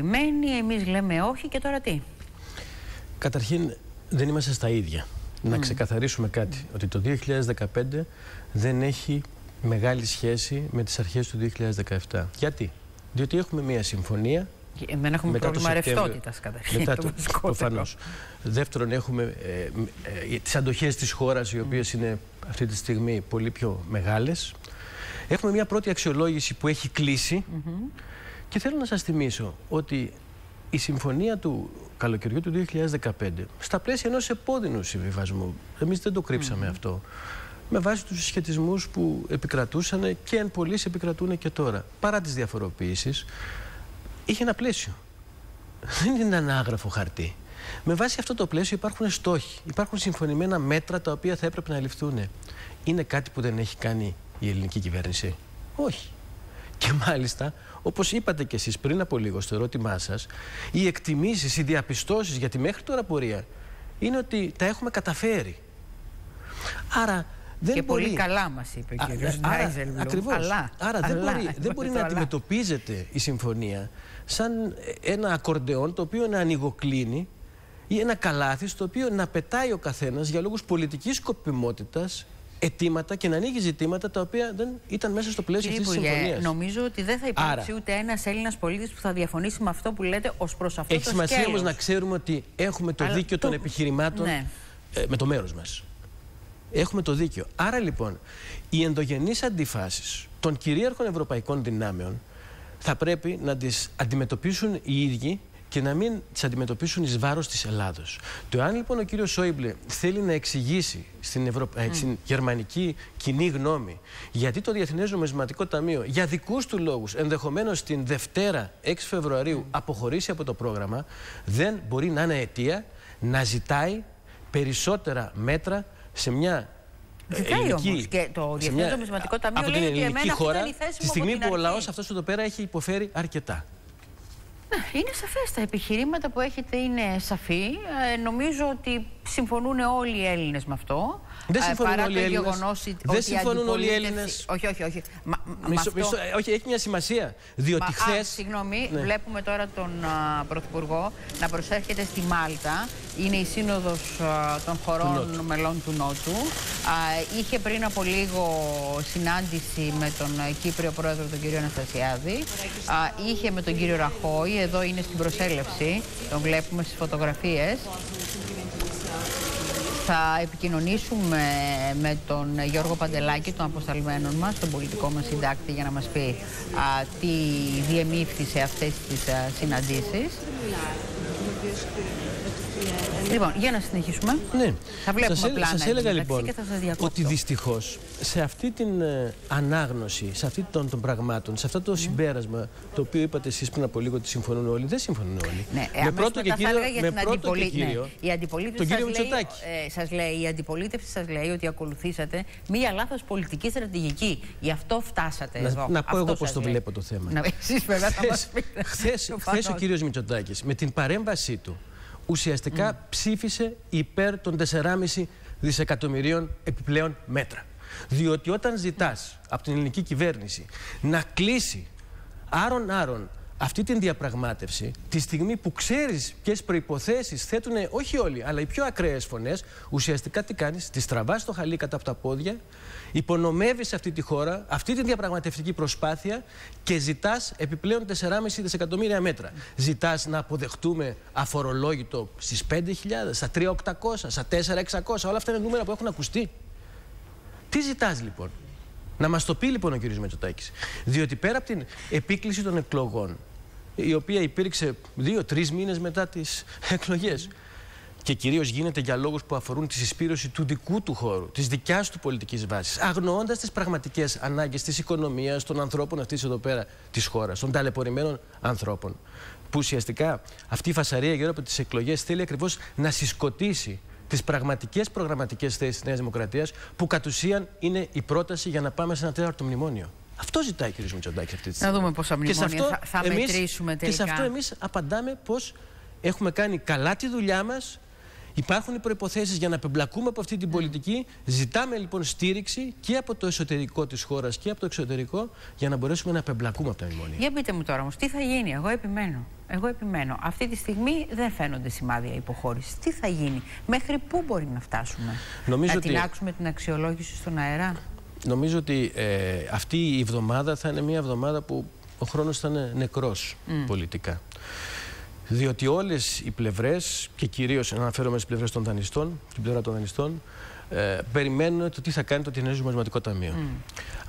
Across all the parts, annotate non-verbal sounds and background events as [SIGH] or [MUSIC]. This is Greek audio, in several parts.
επιμένει, εμείς λέμε όχι και τώρα τι; Καταρχήν δεν είμαστε στα ίδια. Να ξεκαθαρίσουμε κάτι, ότι το 2015 δεν έχει μεγάλη σχέση με τις αρχές του 2017. Γιατί; Διότι έχουμε μια συμφωνία Ε, Δεν έχουμε μετά το πρόβλημα Σεπτέμβριο- ρευστότητας καταρχήν. Μετά το το, βασικότερο. προφανώς. Δεύτερον, έχουμε ε, ε, ε, τις αντοχές της χώρας, οι οποίες είναι αυτή τη στιγμή πολύ πιο μεγάλες. Έχουμε μια πρώτη αξιολόγηση που έχει κλείσει και θέλω να σας θυμίσω ότι η συμφωνία του καλοκαιριού του 2015 στα πλαίσια ενός επώδυνου συμβιβασμού, εμείς δεν το κρύψαμε αυτό, με βάση τους συσχετισμούς που επικρατούσαν και εν πολλής επικρατούν και τώρα, παρά τις διαφοροποιήσεις, είχε ένα πλαίσιο. Δεν είναι ένα άγραφο χαρτί. Με βάση αυτό το πλαίσιο υπάρχουν στόχοι, υπάρχουν συμφωνημένα μέτρα τα οποία θα έπρεπε να ληφθούν. Είναι κάτι που δεν έχει κάνει η ελληνική κυβέρνηση; Όχι. Και μάλιστα, όπως είπατε κι εσείς πριν από λίγο στο ερώτημά σας, οι εκτιμήσεις, οι διαπιστώσεις για τη μέχρι τώρα πορεία είναι ότι τα έχουμε καταφέρει. Άρα δεν και μπορεί... πολύ καλά μας είπε ο Α, κ. ε, άρα, Ντάιζελμπλουμ. ακριβώς. Αλλά, Άρα δεν αλλά, μπορεί, δεν είπατε μπορεί το να αλλά. αντιμετωπίζεται η συμφωνία σαν ένα ακορντεόν το οποίο να ανοιγοκλίνει ή ένα καλάθι στο οποίο να πετάει ο καθένας για λόγους πολιτικής σκοπιμότητας αιτήματα και να ανοίγει ζητήματα τα οποία δεν ήταν μέσα στο πλαίσιο Κύριε αυτής της Υπουργέ, συμφωνίας. νομίζω ότι δεν θα υπάρξει Άρα. ούτε ένας Έλληνας πολίτης που θα διαφωνήσει με αυτό που λέτε ως προς αυτό Έχει το σημασία σκέλος. όμως να ξέρουμε ότι έχουμε το Αλλά δίκαιο το- των επιχειρημάτων Ναι. ε, με το μέρος μας. Έχουμε το δίκαιο. Άρα λοιπόν, οι ενδογενείς αντιφάσεις των κυρίαρχων ευρωπαϊκών δυνάμεων θα πρέπει να τις αντιμετωπίσουν οι ίδιοι και να μην τις αντιμετωπίσουν εις βάρος της Ελλάδος. Το αν λοιπόν ο κύριος Σόιμπλε θέλει να εξηγήσει στην, Ευρω... ε, στην γερμανική κοινή γνώμη γιατί το Διεθνές Νομισματικό Ταμείο για δικούς του λόγους ενδεχομένως την Δευτέρα 6 Φεβρουαρίου αποχωρήσει από το πρόγραμμα δεν μπορεί να είναι αιτία να ζητάει περισσότερα μέτρα σε μια Ζητάει ελληνική, όμως και το σε Διεθνές μια- Νομισματικό Ταμείο από την λέει ότι ελληνική εμένα αυτή χώρα, ήταν η θέση τη μου από στιγμή την που ο αρχή. λαός αυτός εδώ πέρα έχει υποφέρει αρκετά. Είναι σαφές τα επιχειρήματα που έχετε είναι σαφή. Ε, νομίζω ότι συμφωνούν όλοι οι Έλληνες με αυτό. Δεν Ε, συμφωνούν παρά όλοι το οι Έλληνες. γεγονός ότι Δεν η συμφωνούν όλοι οι αντιπολίτευση- Έλληνες. Όχι, όχι, όχι. Μα, μα- με Μισό, αυτό- μισό, ε, όχι, έχει μια σημασία. Διότι Μα, χθε. Α, συγγνώμη, βλέπουμε τώρα τον α, Πρωθυπουργό να προσέρχεται στη Μάλτα. Είναι η σύνοδος α, των χωρών Νότου. μελών του Νότου. Α, είχε πριν από λίγο συνάντηση με τον α, Κύπριο Πρόεδρο, τον κύριο Αναστασιάδη. Α, είχε με τον κύριο Ραχώη, εδώ είναι στην προσέλευση, τον βλέπουμε στις φωτογραφίες. Θα επικοινωνήσουμε με τον Γιώργο Παντελάκη, τον αποσταλμένο μας, τον πολιτικό μας συντάκτη, για να μας πει α, τι διεμήφθη σε αυτές τις α, συναντήσεις. Λοιπόν, για να συνεχίσουμε. Ναι. Θα βλέπουμε σας, πλάνα σας έλεγα εντωμεταξύ λοιπόν και θα σας διακόπτω. ότι δυστυχώς σε αυτή την ε, ανάγνωση, σε αυτή των, των πραγμάτων, σε αυτό το συμπέρασμα το οποίο είπατε εσείς πριν από λίγο ότι συμφωνούν όλοι, δεν συμφωνούν όλοι. Ναι, ε, αμέσως μετά θα έλεγα για με την πρώτο και αντιπολί- ναι. κύριο Η αντιπολίτευση τον κύριο σας λέει, Μητσοτάκη. ε, σας λέει, η αντιπολίτευση σας λέει ότι ακολουθήσατε μία λάθος πολιτική στρατηγική. Γι' αυτό φτάσατε Να, εδώ. να πω Αυτό εγώ σας πώς το λέει. βλέπω το θέμα. Να, εσείς βέβαια θα μας Χθες, πείτε. χθες, Προφανώς. χθες ο κύριος Μητσοτάκης με την παρέμβασή του ουσιαστικά ψήφισε υπέρ των 4,5 δισεκατομμυρίων επιπλέον μέτρα. Διότι όταν ζητάς από την ελληνική κυβέρνηση να κλείσει άρον-άρον αυτή την διαπραγμάτευση, τη στιγμή που ξέρεις ποιες προϋποθέσεις θέτουν όχι όλοι, αλλά οι πιο ακραίες φωνές, ουσιαστικά τι κάνεις, τη τραβάς το χαλί κατά από τα πόδια, υπονομεύεις αυτή τη χώρα, αυτή την διαπραγματευτική προσπάθεια και ζητάς επιπλέον 4,5 δισεκατομμύρια μέτρα. Ζητάς να αποδεχτούμε αφορολόγητο στις 5.000, στα 3.800, στα 4.600, όλα αυτά είναι νούμερα που έχουν ακουστεί. Τι ζητάς λοιπόν; Να μας το πει λοιπόν ο κ. Μετσοτάκης. Διότι πέρα από την επίκληση των εκλογών, η οποία υπήρξε δύο-τρει μήνες μετά τις εκλογές, και κυρίως γίνεται για λόγους που αφορούν τη συσπήρωση του δικού του χώρου, της δικιάς του πολιτικής βάσης, αγνοώντας τις πραγματικές ανάγκες της οικονομίας, των ανθρώπων αυτής εδώ πέρα της χώρας, των ταλαιπωρημένων ανθρώπων. Που ουσιαστικά αυτή η φασαρία γύρω από τις εκλογές θέλει ακριβώς να συσκοτήσει τις πραγματικές προγραμματικές θέσεις της Νέας Δημοκρατίας, που κατ' ουσίαν είναι η πρόταση για να πάμε σε ένα τέταρτο μνημόνιο. Αυτό ζητάει ο κ. Μητσοτάκη αυτή τη στιγμή. δούμε πόσα Και σε μνημόνια αυτό θα- θα εμείς- μετρήσουμε Και σε τελικά. αυτό εμείς απαντάμε πως έχουμε κάνει καλά τη δουλειά μας Υπάρχουν οι προποθέσει για να απεμπλακούμε από αυτή την πολιτική. Ζητάμε λοιπόν στήριξη και από το εσωτερικό της χώρας και από το εξωτερικό για να μπορέσουμε να απεμπλακούμε από τα μνημόνια. Για πείτε μου τώρα όμως, τι θα γίνει, εγώ επιμένω. Εγώ επιμένω. Αυτή τη στιγμή δεν φαίνονται σημάδια υποχώρησης. Τι θα γίνει, μέχρι πού μπορεί να φτάσουμε, Νομίζω Να ότι... τεινάξουμε την αξιολόγηση στον αέρα; Νομίζω ότι ε, αυτή η εβδομάδα θα είναι μια εβδομάδα που ο χρόνος θα είναι νεκρός πολιτικά. Διότι όλες οι πλευρές, και κυρίως αναφέρομαι στις πλευρές των δανειστών, την πλευρά των δανειστών, ε, περιμένουν το τι θα κάνει το Διεθνές Νομισματικό Ταμείο.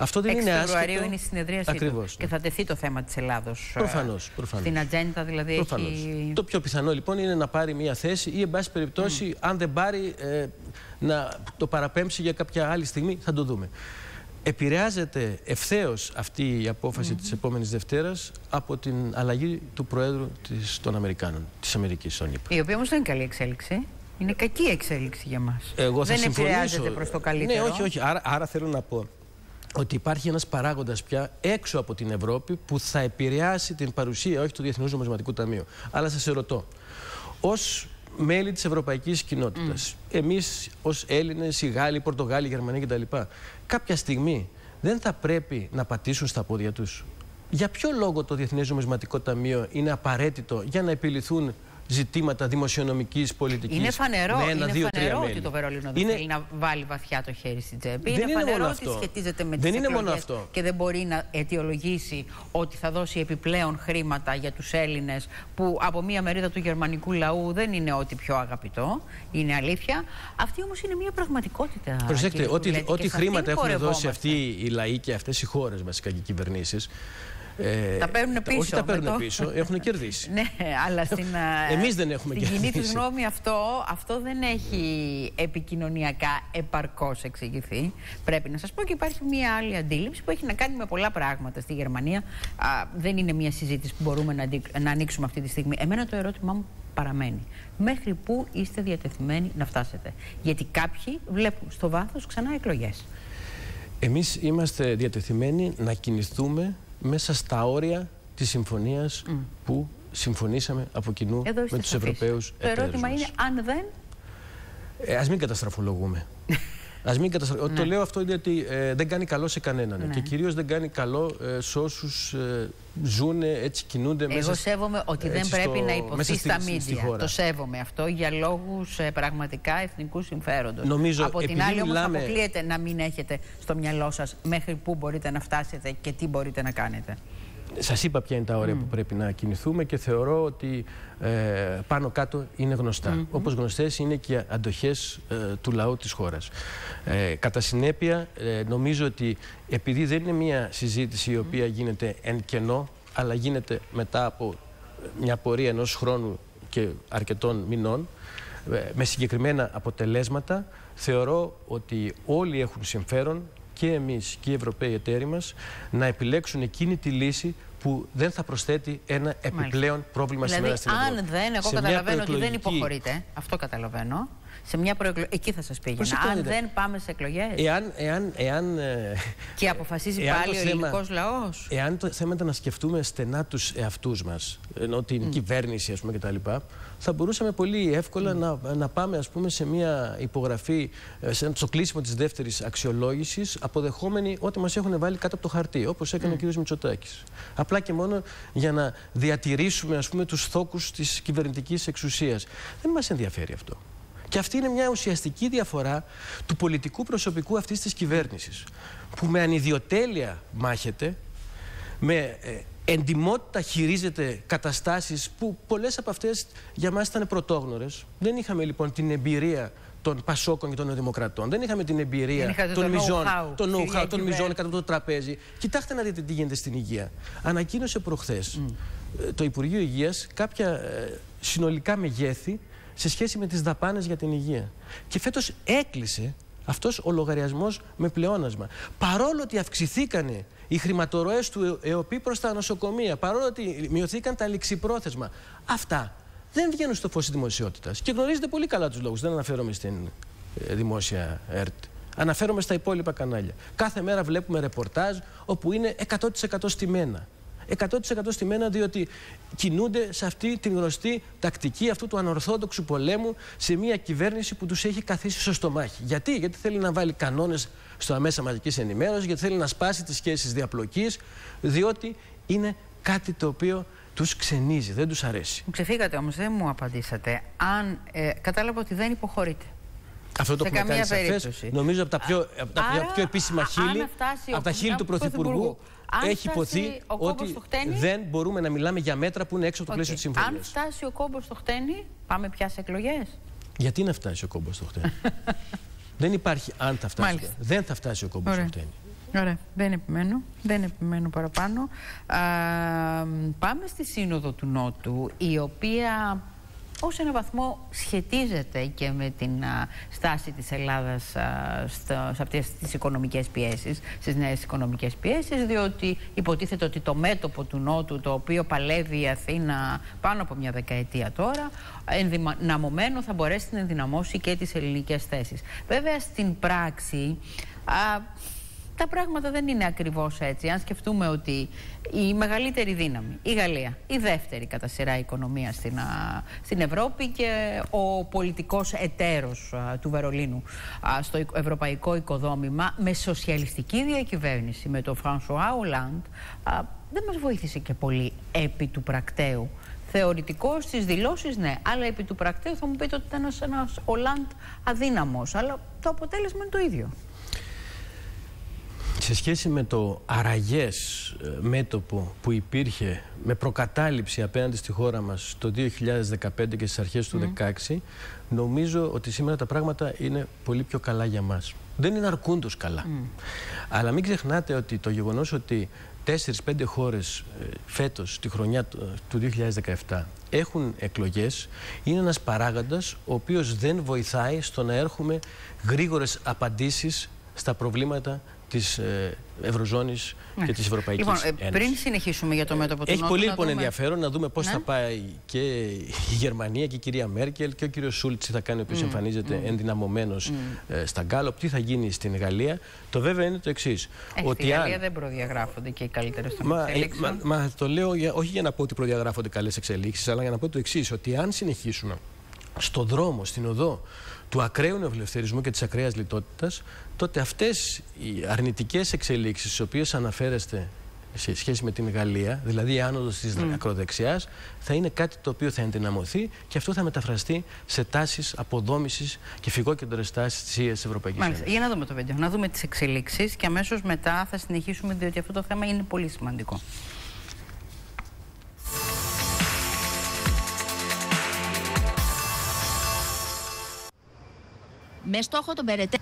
Αυτό δεν 6 είναι Φεβρουαρίου άσχετο. είναι η συνεδρίαση Ακριβώς, του. ναι. Και θα τεθεί το θέμα της Ελλάδος ε, Προφανώς, προφανώς. στην ατζέντα, δηλαδή Προφανώς. έχει... Το πιο πιθανό λοιπόν είναι να πάρει μια θέση ή, εν πάση περιπτώσει, αν δεν πάρει, ε, να το παραπέμψει για κάποια άλλη στιγμή. Θα το δούμε. Επηρεάζεται ευθέως αυτή η απόφαση της επόμενης Δευτέρας από την αλλαγή του Προέδρου της, των Αμερικάνων, της Αμερικής, τον είπα. Η οποία όμως δεν είναι καλή εξέλιξη. Είναι κακή εξέλιξη για μας. Εγώ θα δεν συμφωνήσω. επηρεάζεται προς το καλύτερο. Ναι, όχι, όχι. Άρα, άρα θέλω να πω ότι υπάρχει ένας παράγοντας πια έξω από την Ευρώπη που θα επηρεάσει την παρουσία όχι του Διεθνούς Νομισματικού Ταμείου. Αλλά σας ερωτώ, ως μέλη της Ευρωπαϊκής Κοινότητας, εμείς ως Έλληνες, οι Γάλλοι, οι Πορτογάλοι, οι Γερμανοί κτλ. Κάποια στιγμή δεν θα πρέπει να πατήσουν στα πόδια τους; Για ποιο λόγο το Διεθνές Νομισματικό Ταμείο είναι απαραίτητο για να επιληθούν ζητήματα δημοσιονομικής πολιτικής Είναι φανερό, με ένα, είναι δύο, τρία φανερό μέλη. ότι το Βερολίνο δεν Είναι- θέλει να βάλει βαθιά το χέρι στην τσέπη. Δεν είναι είναι φανερό μόνο ότι αυτό. σχετίζεται με Δεν τις είναι μόνο εκλογές αυτό. και δεν μπορεί να αιτιολογήσει ότι θα δώσει επιπλέον χρήματα για τους Έλληνες που από μία μερίδα του γερμανικού λαού δεν είναι ό,τι πιο αγαπητό. Είναι αλήθεια. Αυτή όμως είναι μία πραγματικότητα. Προσέξτε, κύριε ό,τι, Κουρλέτη, και ό,τι σε αυτήν χρήματα έχουν δώσει πορευόμαστε. αυτοί οι λαοί και αυτές οι χώρες βασικά και οι κυβερνήσεις ε, Τα παίρνουν πίσω. Όχι τα με παίρνουν το- πίσω, έχουν κερδίσει. [LAUGHS] Ναι, αλλά στην, α, Εμείς δεν έχουμε στην κοινή κερδίσει. του γνώμη αυτό, αυτό δεν έχει επικοινωνιακά επαρκώς εξηγηθεί. Πρέπει να σας πω και υπάρχει μια άλλη αντίληψη που έχει να κάνει με πολλά πράγματα στη Γερμανία. Α, δεν είναι μια συζήτηση που μπορούμε να, αντί- να ανοίξουμε αυτή τη στιγμή. Εμένα το ερώτημά μου παραμένει. Μέχρι πού είστε διατεθειμένοι να φτάσετε; Γιατί κάποιοι βλέπουν στο βάθος ξανά εκλογές. Εμείς είμαστε διατεθειμένοι να κινηθούμε μέσα στα όρια της συμφωνίας που συμφωνήσαμε από κοινού Εδώ είστε με τους σαφείς. Ευρωπαίους Το εταίρους ερώτημα μας. είναι αν δεν Ε, ας μην καταστραφολογούμε. [LAUGHS] Ας μην καταστρα... Το λέω αυτό γιατί ε, δεν κάνει καλό σε κανέναν. Ναι. Και κυρίως δεν κάνει καλό ε, σε όσους ε, ζουν έτσι, κινούνται μέσα Εγώ σ- σέβομαι ότι δεν έτσι, πρέπει στο- να υποθεί μέσα στη- στα στη- στη μίντια. χώρα. Το σέβομαι αυτό για λόγους πραγματικά εθνικούς συμφέροντος. Νομίζω, Από την επειδή άλλη, όμως, μιλάμε- αποκλείεται να μην έχετε στο μυαλό σας μέχρι πού μπορείτε να φτάσετε και τι μπορείτε να κάνετε. Σας είπα ποια είναι τα όρια που πρέπει να κινηθούμε και θεωρώ ότι ε, πάνω κάτω είναι γνωστά. Όπως γνωστές είναι και οι αντοχές ε, του λαού της χώρας. Ε, κατά συνέπεια, ε, νομίζω ότι επειδή δεν είναι μια συζήτηση η οποία γίνεται εν κενό, αλλά γίνεται μετά από μια πορεία ενός χρόνου και αρκετών μηνών, ε, με συγκεκριμένα αποτελέσματα, θεωρώ ότι όλοι έχουν συμφέρον και εμείς και οι Ευρωπαίοι εταίροι μας να επιλέξουν εκείνη τη λύση που δεν θα προσθέτει ένα επιπλέον πρόβλημα δηλαδή, σήμερα στην Ευρώπη. αν δεν, εγώ Σε μια καταλαβαίνω ότι δεν προεκλογική- υποχωρείτε. Αυτό καταλαβαίνω. Σε μια προεκλο... Εκεί θα σας πήγαινα. Προσέξτε να Αν δείτε. δεν πάμε σε εκλογές Εάν, εάν, εάν, ε, και αποφασίζει εάν πάλι το ο θέμα- ελληνικό λαός. Εάν το θέμα ήταν να σκεφτούμε στενά τους εαυτούς μας, ενώ την κυβέρνηση ας πούμε κτλ, θα μπορούσαμε πολύ εύκολα να, να πάμε ας πούμε σε μια υπογραφή, ε, σε, στο κλείσιμο της δεύτερης αξιολόγησης, αποδεχόμενοι ό,τι μας έχουν βάλει κάτω από το χαρτί, όπως έκανε ο κ. Μητσοτάκης. Απλά και μόνο για να διατηρήσουμε ας πούμε τους θόκους της κυβερνητικής εξουσίας. Δεν μας ενδιαφέρει αυτό. Και αυτή είναι μια ουσιαστική διαφορά του πολιτικού προσωπικού αυτής της κυβέρνησης. Που με ανιδιοτέλεια μάχεται, με ε, εντιμότητα χειρίζεται καταστάσεις που πολλές από αυτές για μας ήταν πρωτόγνωρες. Δεν είχαμε λοιπόν την εμπειρία των Πασόκων και των Δημοκρατών. Δεν είχαμε την Δεν εμπειρία είχατε των το μιζών, know-how των στη know-how, των διακυβέρνηση. μιζών κάτω από το τραπέζι. Κοιτάξτε να δείτε τι γίνεται στην υγεία. Ανακοίνωσε προχθές ε, το Υπουργείο Υγείας κάποια ε, συνολικά μεγέθη σε σχέση με τις δαπάνες για την υγεία. Και φέτος έκλεισε αυτός ο λογαριασμός με πλεόνασμα. Παρόλο ότι αυξηθήκανε οι χρηματορροές του Ε- ΕΟΠΗ προς τα νοσοκομεία, παρόλο ότι μειωθήκαν τα ληξιπρόθεσμα. Αυτά δεν βγαίνουν στο φως της δημοσιότητας. Και γνωρίζετε πολύ καλά τους λόγους. Δεν αναφέρομαι στην ε, δημόσια ΕΡΤ. Αναφέρομαι στα υπόλοιπα κανάλια. Κάθε μέρα βλέπουμε ρεπορτάζ όπου είναι 100% στημένα. 100% στημένα διότι κινούνται σε αυτή την γνωστή τακτική αυτού του ανορθόδοξου πολέμου σε μια κυβέρνηση που τους έχει καθίσει στο στομάχι. Γιατί, γιατί θέλει να βάλει κανόνες στο αμέσα μαζικής ενημέρωσης, γιατί θέλει να σπάσει τις σχέσεις διαπλοκής, διότι είναι κάτι το οποίο τους ξενίζει, δεν τους αρέσει. Μου ξεφύγατε όμως, δεν μου απαντήσατε. Αν ε, κατάλαβα ότι δεν υποχωρείτε. Αυτό το έχουμε κάνει σαφές, νομίζω από τα πιο, από τα Άρα, πιο επίσημα χείλη, από τα χείλη του Πρωθυπουργού, έχει υποθεί ότι δεν μπορούμε να μιλάμε για μέτρα που είναι έξω από το okay. πλαίσιο της συμφωνίας. Αν φτάσει ο κόμπος στο χτένι, πάμε πια σε εκλογές. Γιατί να φτάσει ο κόμπος στο χτένι; [LAUGHS] δεν υπάρχει αν θα φτάσει. Δεν θα φτάσει ο κόμπος στο χτένι. Ωραία, δεν επιμένω, δεν επιμένω παραπάνω. Α, πάμε στη Σύνοδο του Νότου, η οποία ως ένα βαθμό σχετίζεται και με την στάση της Ελλάδας στο, σε αυτές τις οικονομικές πιέσεις, στις νέες οικονομικές πιέσεις, διότι υποτίθεται ότι το μέτωπο του Νότου, το οποίο παλεύει η Αθήνα πάνω από μια δεκαετία τώρα, ενδυναμωμένο θα μπορέσει να ενδυναμώσει και τις ελληνικές θέσεις. Βέβαια, στην πράξη τα πράγματα δεν είναι ακριβώς έτσι. Αν σκεφτούμε ότι η μεγαλύτερη δύναμη, η Γαλλία, η δεύτερη κατά σειρά οικονομία στην, στην Ευρώπη και ο πολιτικός εταίρος του Βερολίνου στο ευρωπαϊκό οικοδόμημα με σοσιαλιστική διακυβέρνηση, με τον Φρανσουά Ολάντ, δεν μας βοήθησε και πολύ επί του πρακτέου. Θεωρητικό στις δηλώσεις, ναι. Αλλά επί του πρακτέου θα μου πείτε ότι ήταν ένας Ολάντ αδύναμος. Αλλά το αποτέλεσμα είναι το ίδιο. Σε σχέση με το αραγές ε, μέτωπο που υπήρχε με προκατάληψη απέναντι στη χώρα μας το 2015 και στις αρχές του 2016, νομίζω ότι σήμερα τα πράγματα είναι πολύ πιο καλά για μας. Δεν είναι αρκούντος καλά. Αλλά μην ξεχνάτε ότι το γεγονός ότι 4-5 χώρες ε, φέτος, τη χρονιά του 2017, έχουν εκλογές, είναι ένας παράγοντας ο οποίος δεν βοηθάει στο να έχουμε γρήγορες απαντήσεις στα προβλήματα της ε, Ευρωζώνης ναι. και της Ευρωπαϊκής λοιπόν, ε, Ένωσης. Πριν συνεχίσουμε για το μέτωπο του Έχει πολύ λοιπόν δούμε... ενδιαφέρον να δούμε πώς ναι. θα πάει και η Γερμανία και η κυρία Μέρκελ και ο κύριος Σούλτς θα κάνει, ο οποίος mm. εμφανίζεται mm. ενδυναμωμένος mm. ε, στα Γκάλοπ. Τι θα γίνει στην Γαλλία. Το βέβαια είναι το εξής. Στη Γαλλία δεν προδιαγράφονται και οι καλύτερες μα, ε, μα, μα, το λέω για, όχι για να πω ότι προδιαγράφονται καλές εξελίξεις, αλλά για να πω το εξής, ότι αν συνεχίσουμε στο δρόμο, στην οδό του ακραίου νεοφιλελευθερισμού και της ακραίας λιτότητας, τότε αυτές οι αρνητικές εξελίξεις στις οποίες αναφέρεστε σε σχέση με την Γαλλία, δηλαδή η άνοδος της mm. ακροδεξιάς, θα είναι κάτι το οποίο θα ενδυναμωθεί και αυτό θα μεταφραστεί σε τάσεις αποδόμησης και φυγόκεντρες τάσεις της ίδιας Ευρωπαϊκής Ένωσης. Για να δούμε το βίντεο, να δούμε τις εξελίξεις και αμέσως μετά θα συνεχίσουμε διότι αυτό το θέμα είναι πολύ σημαντικό. Με στόχο τον περαιτέρω